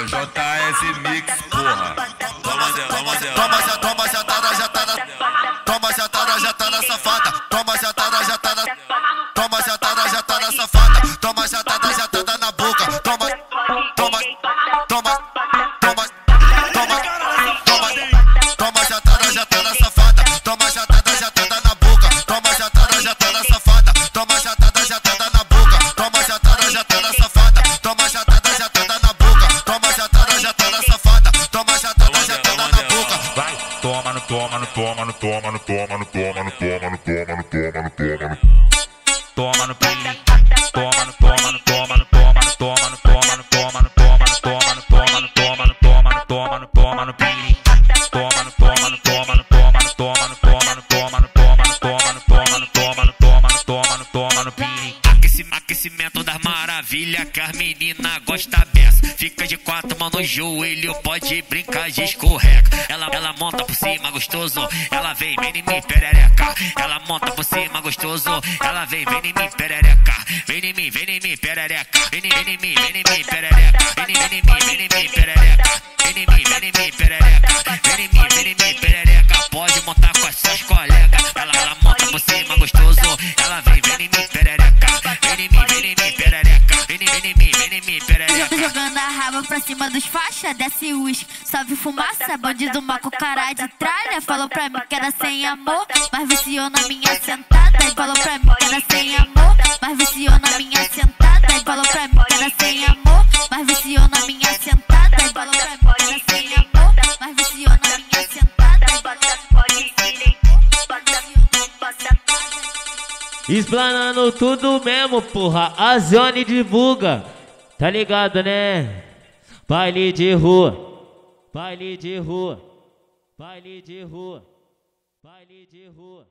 O JS Mix, porra. Toma já toma, já tá na, já tá na. Toma, já tá na, já tá na safada. Toma, já tá na, já tá na. Toma, já tá na, já tá na safada. Toma, já tá na, já tá na boca. Toma, toma, toma, toma, toma, toma, toma, toma no toma no toma no toma no toma no toma no toma no toma no toma no toma no toma no toma no Aqueci- Aquecimento das maravilhas que as meninas gostam dessa. Fica de quatro, mano, no joelho, pode brincar de escorrega. Ela, ela monta por cima, gostoso. Ela vem, vem em mim, perereca. Ela monta por cima, gostoso. Ela vem, vem em mim, perereca. Vem em mim, vem em mim, perereca. Vem em mim, vem em mim, perereca. Vem em vem em mim, vem em mim, perereca. Vem em mim, vem em mim, perereca. Pra cima dos faixa, desce uísque, sobe fumaça, bandido maco cara de tralha. Falou pra mim que era sem amor, mas viciou na minha sentada. E falou pra mim que era sem amor, mas viciou na minha sentada. E falou pra mim que era sem amor, mas viciou na minha sentada. E falou pra mim que era sem amor, mas viciou na minha sentada. E falou pra mim que era sem amor, Explanando tudo mesmo, porra. A Zone divulga. Tá ligado, né? Baile de rua. Baile de rua. Baile de rua. Baile de rua.